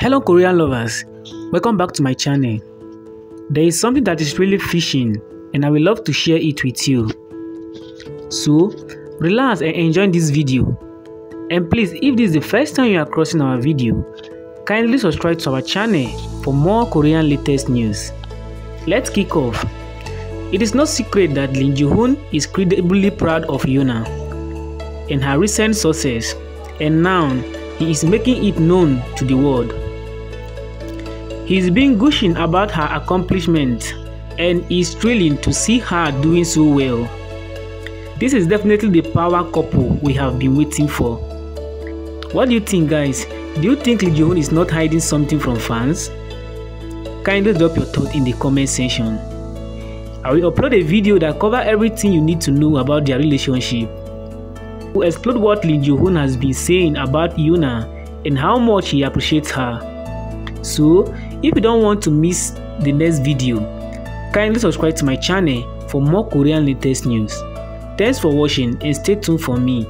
Hello Korean lovers, welcome back to my channel. There is something that is really fishing and I will love to share it with you. So, relax and enjoy this video. And please, if this is the first time you are crossing our video, kindly subscribe to our channel for more Korean latest news. Let's kick off. It is no secret that Lim Ji-hoon is credibly proud of Yoona and her recent success, and now he is making it known to the world. He's been gushing about her accomplishments and is thrilling to see her doing so well. This is definitely the power couple we have been waiting for. What do you think guys? Do you think Lee Junho is not hiding something from fans? Kindly drop your thought in the comment section. I will upload a video that cover everything you need to know about their relationship. We'll explore what Lee Junho has been saying about Yoona and how much he appreciates her. So, if you don't want to miss the next video, kindly subscribe to my channel for more Korean latest news. Thanks for watching and stay tuned for me.